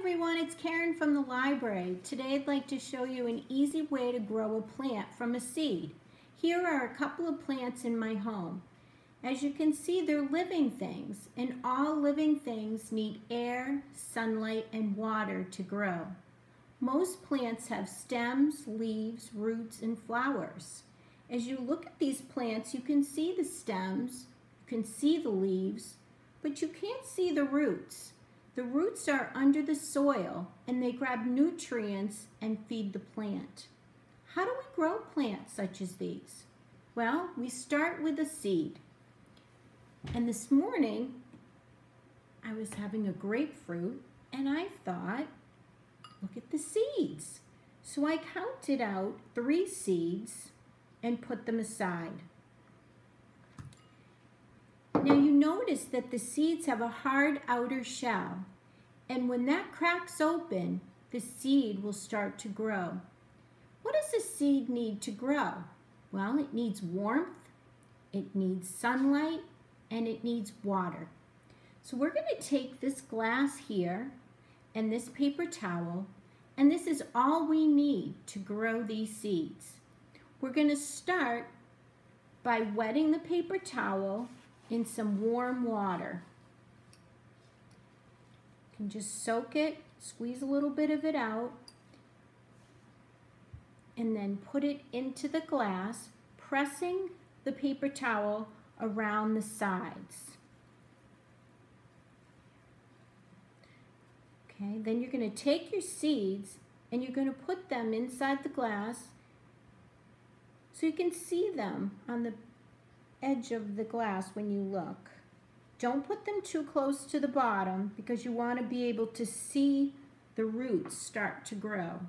everyone, it's Karen from the library. Today I'd like to show you an easy way to grow a plant from a seed. Here are a couple of plants in my home. As you can see, they're living things, and all living things need air, sunlight, and water to grow. Most plants have stems, leaves, roots, and flowers. As you look at these plants, you can see the stems, you can see the leaves, but you can't see the roots. The roots are under the soil and they grab nutrients and feed the plant. How do we grow plants such as these? Well, we start with a seed. And this morning, I was having a grapefruit and I thought, look at the seeds. So I counted out three seeds and put them aside. Now you notice that the seeds have a hard outer shell. And when that cracks open, the seed will start to grow. What does a seed need to grow? Well, it needs warmth, it needs sunlight, and it needs water. So we're going to take this glass here and this paper towel, and this is all we need to grow these seeds. We're going to start by wetting the paper towel in some warm water. You can just soak it, squeeze a little bit of it out, and then put it into the glass, pressing the paper towel around the sides. Okay, then you're going to take your seeds and you're going to put them inside the glass so you can see them on the edge of the glass when you look. Don't put them too close to the bottom because you want to be able to see the roots start to grow.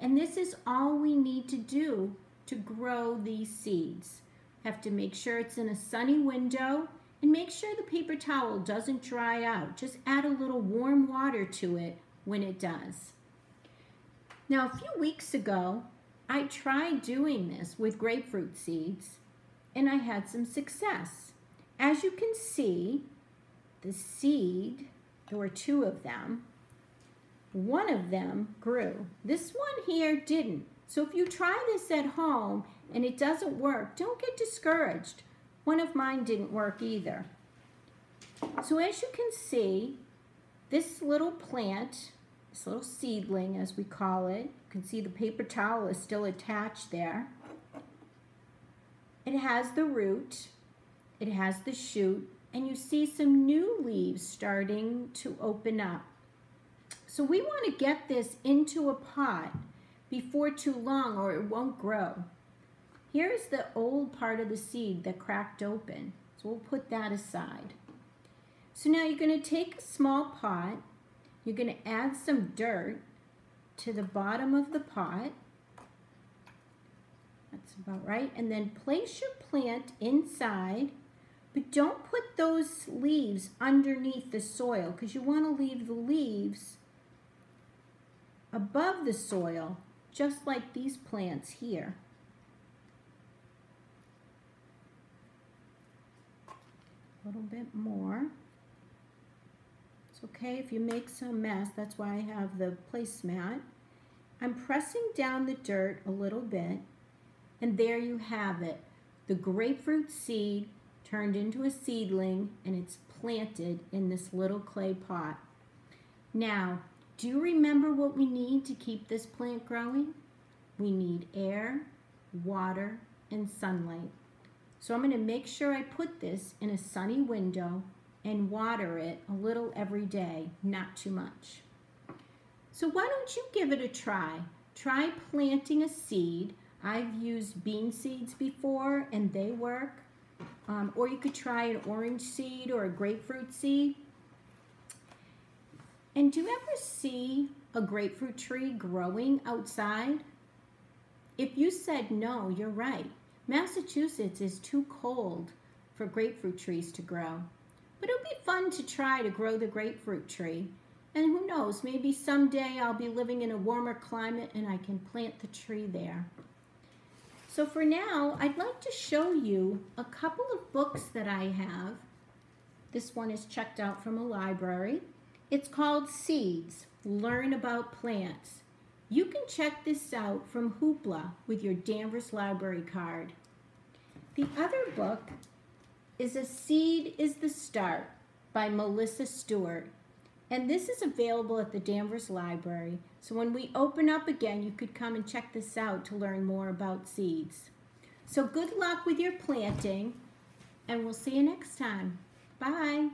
And this is all we need to do to grow these seeds. Have to make sure it's in a sunny window and make sure the paper towel doesn't dry out. Just add a little warm water to it when it does. Now, a few weeks ago, I tried doing this with grapefruit seeds and I had some success. As you can see, the seed, there were two of them, one of them grew. This one here didn't. So if you try this at home and it doesn't work, don't get discouraged. One of mine didn't work either. So as you can see, this little plant, this little seedling as we call it, you can see the paper towel is still attached there. It has the root, it has the shoot, and you see some new leaves starting to open up. So we want to get this into a pot before too long or it won't grow. Here's the old part of the seed that cracked open. So we'll put that aside. So now you're going to take a small pot, you're going to add some dirt to the bottom of the pot that's about right. And then place your plant inside, but don't put those leaves underneath the soil because you want to leave the leaves above the soil, just like these plants here. A little bit more. It's okay if you make some mess. That's why I have the placemat. I'm pressing down the dirt a little bit and there you have it. The grapefruit seed turned into a seedling and it's planted in this little clay pot. Now, do you remember what we need to keep this plant growing? We need air, water, and sunlight. So I'm going to make sure I put this in a sunny window and water it a little every day, not too much. So why don't you give it a try? Try planting a seed I've used bean seeds before and they work. Um, or you could try an orange seed or a grapefruit seed. And do you ever see a grapefruit tree growing outside? If you said no, you're right. Massachusetts is too cold for grapefruit trees to grow. But it'll be fun to try to grow the grapefruit tree. And who knows, maybe someday I'll be living in a warmer climate and I can plant the tree there. So for now, I'd like to show you a couple of books that I have. This one is checked out from a library. It's called Seeds, learn about plants. You can check this out from Hoopla with your Danvers Library card. The other book is A Seed is the Start by Melissa Stewart. And this is available at the Danvers Library. So when we open up again, you could come and check this out to learn more about seeds. So good luck with your planting, and we'll see you next time. Bye.